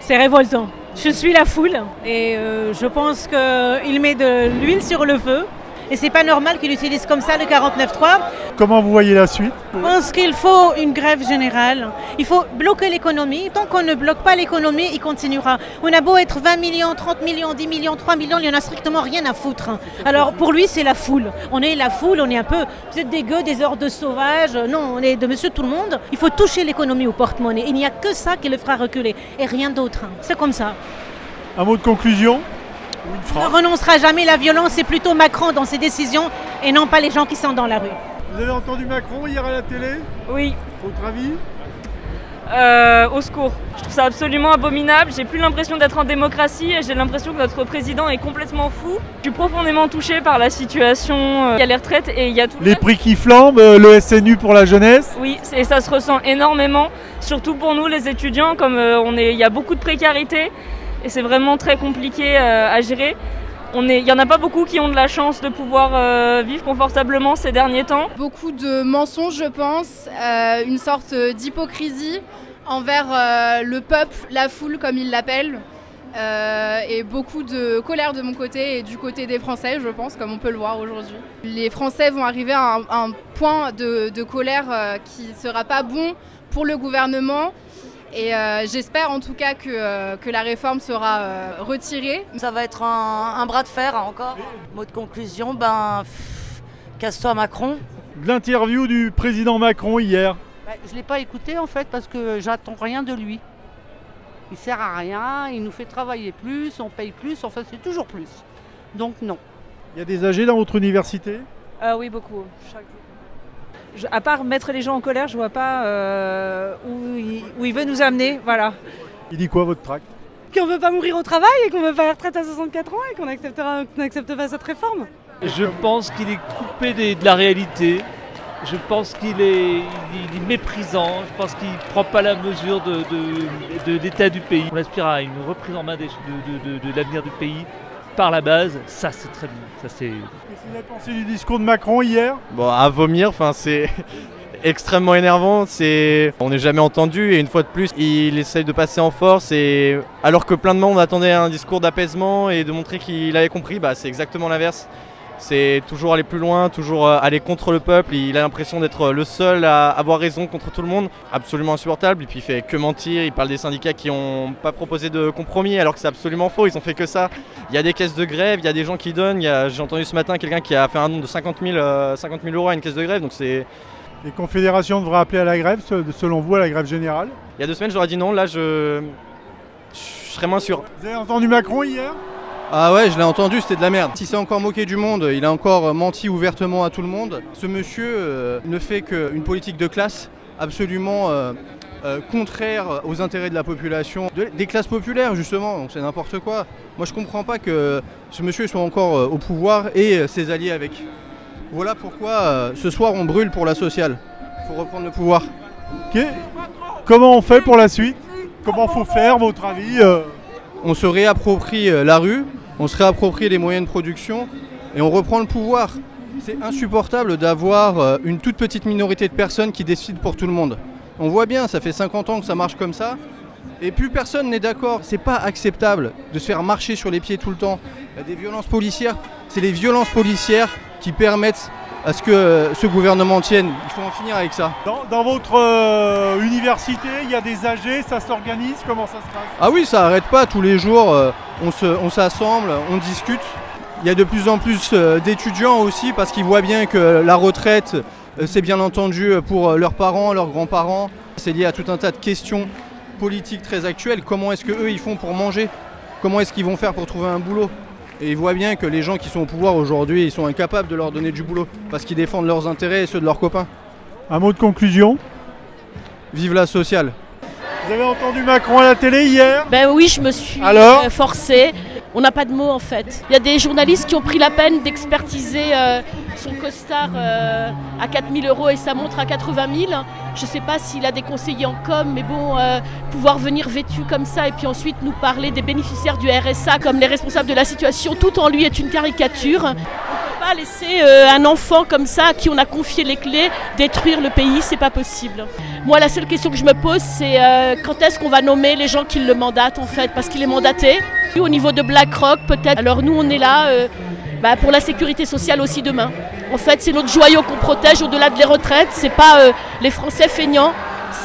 C'est révoltant. Je suis la foule et euh, je pense qu'il met de l'huile sur le feu. Et c'est pas normal qu'il utilise comme ça le 49.3. Comment vous voyez la suite? Je pense qu'il faut une grève générale. Il faut bloquer l'économie. Tant qu'on ne bloque pas l'économie, il continuera. On a beau être 20 millions, 30 millions, 10 millions, 3 millions, il n'y en a strictement rien à foutre. Alors pour lui, c'est la foule. On est la foule, on est un peu peut-être des gueux, des ordres sauvages. Non, on est de monsieur tout le monde. Il faut toucher l'économie au porte-monnaie. Il n'y a que ça qui le fera reculer et rien d'autre. C'est comme ça. Un mot de conclusion? On ne renoncera jamais. La violence, c'est plutôt Macron dans ses décisions et non pas les gens qui sont dans la rue. Vous avez entendu Macron hier à la télé? Oui, Votre avis? Euh, au secours. Je trouve ça absolument abominable. J'ai plus l'impression d'être en démocratie et j'ai l'impression que notre président est complètement fou. Je suis profondément touchée par la situation. euh, Il y a les retraites et il y a tout le Les reste. prix qui flambent, euh, le SNU pour la jeunesse? Oui, et ça se ressent énormément, surtout pour nous les étudiants, comme on est, il y a beaucoup de précarité et c'est vraiment très compliqué euh, à gérer. Il y en a pas beaucoup qui ont de la chance de pouvoir euh, vivre confortablement ces derniers temps. Beaucoup de mensonges, je pense, euh, une sorte d'hypocrisie envers le peuple, la foule comme ils l'appellent, et beaucoup de colère de mon côté et du côté des Français, je pense, comme on peut le voir aujourd'hui. Les Français vont arriver à un, point de, de colère qui ne sera pas bon pour le gouvernement. Et euh, j'espère en tout cas que, euh, que la réforme sera euh, retirée. Ça va être un, un bras de fer hein, encore. Mot de conclusion, ben casse-toi Macron. De L'interview du président Macron hier. Bah, je ne l'ai pas écouté en fait parce que j'attends rien de lui. Il sert à rien, il nous fait travailler plus, on paye plus, enfin c'est toujours plus. Donc non. Il y a des âgés dans votre université? Oui, beaucoup. Chaque jour. Je- à part mettre les gens en colère, je vois pas euh, où, il, où il veut nous amener. Voilà. Il dit quoi votre tract Qu'on veut pas mourir au travail et qu'on veut pas la retraite à 64 ans et qu'on n'accepte pas cette réforme. Je pense qu'il est coupé des- de la réalité. Je pense qu'il est, il est- il est méprisant. Je pense qu'il ne prend pas la mesure de, de- de l'état du pays. On aspire à une reprise en main des- de, de- de- de l'avenir du pays par la base. Ça, c'est très bien. Ça, c'est... Qu'est-ce que vous avez pensé du discours de Macron hier? Bon, à vomir, enfin c'est extrêmement énervant. C'est, on n'est jamais entendu et une fois de plus, il essaye de passer en force et alors que plein de monde attendait un discours d'apaisement et de montrer qu'il avait compris, bah c'est exactement l'inverse. C'est toujours aller plus loin, toujours euh, aller contre le peuple. Il a l'impression d'être le seul à avoir raison contre tout le monde. Absolument insupportable. Et puis il fait que mentir. Il parle des syndicats qui n'ont pas proposé de compromis alors que c'est absolument faux. Ils ont fait que ça. Il y a des caisses de grève, il y a des gens qui donnent. J'ai entendu ce matin quelqu'un qui a fait un don de 50 000, euh, 50 000 euros à une caisse de grève. Donc c'est. Les confédérations devraient appeler à la grève, se- selon vous, à la grève générale? Il y a deux semaines, j'aurais dit non. Là, je. Je serais moins sûr. Vous avez entendu Macron hier? Ah ouais, je l'ai entendu, c'était de la merde. Il s'est encore moqué du monde, il a encore menti ouvertement à tout le monde. Ce monsieur euh, ne fait qu'une politique de classe absolument euh, euh, contraire aux intérêts de la population, de- des classes populaires justement, donc c'est n'importe quoi. Moi je comprends pas que ce monsieur soit encore au pouvoir et ses alliés avec. Voilà pourquoi ce soir on brûle pour la sociale. Faut reprendre le pouvoir. Ok. Comment on fait pour la suite? Comment faut faire, votre avis on se réapproprie euh, la rue, on se réapproprie les moyens de production et on reprend le pouvoir. C'est insupportable d'avoir euh, une toute petite minorité de personnes qui décident pour tout le monde. On voit bien, ça fait 50 ans que ça marche comme ça et plus personne n'est d'accord. C'est pas acceptable de se faire marcher sur les pieds tout le temps. Il y a des violences policières, c'est les violences policières qui permettent à ce que euh, ce gouvernement tienne. Il faut en finir avec ça. dans, dans votre euh, université, il y a des âgés, ça s'organise Comment ça se passe? Ah oui, ça arrête pas tous les jours. euh, on se, on s'assemble, on discute. Il y a de plus en plus euh, d'étudiants aussi parce qu'ils voient bien que la retraite, c'est bien entendu pour leurs parents, leurs grands-parents. C'est lié à tout un tas de questions politiques très actuelles. Comment est-ce que eux ils font pour manger? Comment est-ce qu'ils vont faire pour trouver un boulot? Et ils voient bien que les gens qui sont au pouvoir aujourd'hui, ils sont incapables de leur donner du boulot parce qu'ils défendent leurs intérêts et ceux de leurs copains. Un mot de conclusion Vive la sociale. Vous avez entendu Macron à la télé hier? Ben oui, je me suis Alors euh, forcée. On n'a pas de mots en fait. Il y a des journalistes qui ont pris la peine d'expertiser euh, son costard euh, à 4000 euros et sa montre à 80 000. Je ne sais pas s'il a des conseillers en com, mais bon, euh, pouvoir venir vêtu comme ça et puis ensuite nous parler des bénéficiaires du RSA comme les responsables de la situation, tout en lui est une caricature. On ne peut pas laisser euh, un enfant comme ça à qui on a confié les clés détruire le pays, c'est pas possible. Moi, la seule question que je me pose, c'est euh, quand est-ce qu'on va nommer les gens qui le mandatent en fait, parce qu'il est mandaté. Au niveau de BlackRock, peut-être. Alors nous, on est là bah, pour la sécurité sociale aussi demain. En fait, c'est notre joyau qu'on protège au-delà de les retraites. C'est pas euh, les Français feignants,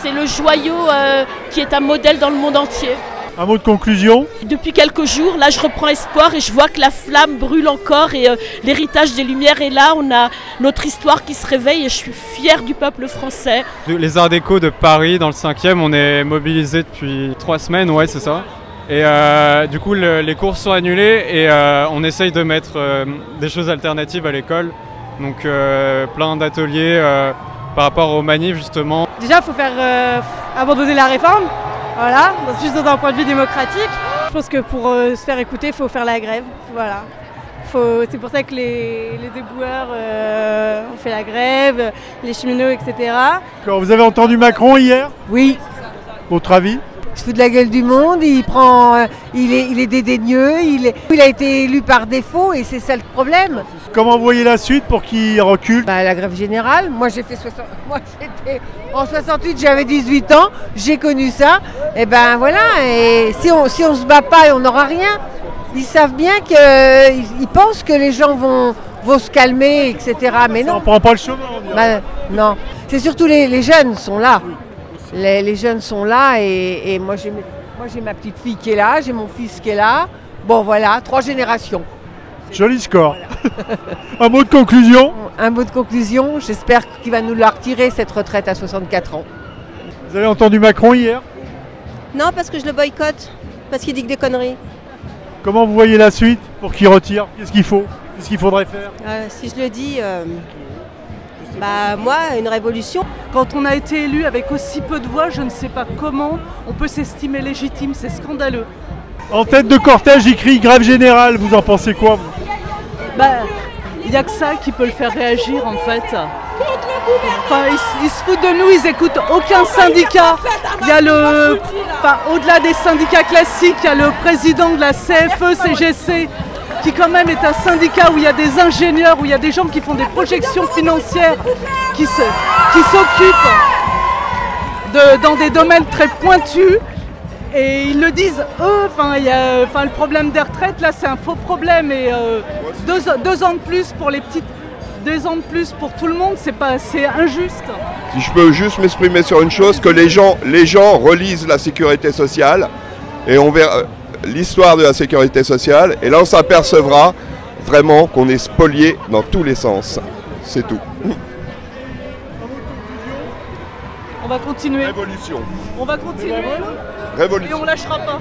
c'est le joyau euh, qui est un modèle dans le monde entier. Un mot de conclusion? Depuis quelques jours, là, je reprends espoir et je vois que la flamme brûle encore et euh, l'héritage des Lumières est là. On a notre histoire qui se réveille et je suis fière du peuple français. Les Arts Déco de Paris, dans le 5e, on est mobilisés depuis trois semaines, ouais, c'est ça? Et euh, du coup, le- les cours sont annulés et euh, on essaye de mettre euh, des choses alternatives à l'école. Donc, euh, plein d'ateliers euh, par rapport aux manifs, justement. Déjà, il faut faire euh, abandonner la réforme, voilà, juste dans un point de vue démocratique. Je pense que pour euh, se faire écouter, il faut faire la grève, voilà. Faut- C'est pour ça que les, les éboueurs euh, ont fait la grève, les cheminots, etc. Vous avez entendu Macron hier? Oui. Votre avis? Il se fout de la gueule du monde, il prend, euh, il est, il est dédaigneux, il, est- il a été élu par défaut et c'est ça le problème. Comment vous voyez la suite pour qu'il recule? Bah, la grève générale, moi j'ai fait 60, moi j'étais en 68, j'avais 18 ans, j'ai connu ça. Et ben voilà, et si on si on se bat pas, on n'aura rien. Ils savent bien que ils, ils pensent que les gens vont vont se calmer, etc. Mais non. On prend pas le chemin. on. Bah, non, c'est surtout les, les jeunes sont là. Les, les jeunes sont là et, et moi j'ai mes- moi j'ai ma petite fille qui est là, j'ai mon fils qui est là. Bon voilà, trois générations. Joli score. Un mot de conclusion Un mot de conclusion, j'espère qu'il va nous la retirer cette retraite à 64 ans. Vous avez entendu Macron hier Non, parce que je le boycotte, parce qu'il dit que des conneries. Comment vous voyez la suite pour qu'il retire? Qu'est-ce qu'il faut? Qu'est-ce qu'il faudrait faire? Euh, si je le dis, euh, bah moi, une révolution. Quand on a été élu avec aussi peu de voix, je ne sais pas comment on peut s'estimer légitime, c'est scandaleux. En tête de cortège, il crie grève générale. Vous en pensez quoi Bah, il n'y a que ça qui peut le faire réagir en fait. Enfin, ils, se foutent de nous, ils écoutent aucun syndicat. Il y a le, enfin, au-delà des syndicats classiques, il y a le président de la CFE CGC qui quand même est un syndicat où il y a des ingénieurs, où il y a des gens qui font des projections financières, qui s'occupent dans des domaines très pointus. Et ils le disent, eux, le problème des retraites, là, c'est un faux problème. Et euh, deux, deux ans de plus pour les petites, deux ans de plus pour tout le monde, c'est pas, c'est injuste. Si je peux juste m'exprimer sur une chose, que les gens, les gens relisent la sécurité sociale et on verra l'histoire de la sécurité sociale et là on s'apercevra vraiment qu'on est spolié dans tous les sens. C'est tout. On va continuer. Révolution. On va continuer. Révolution. Et on lâchera pas.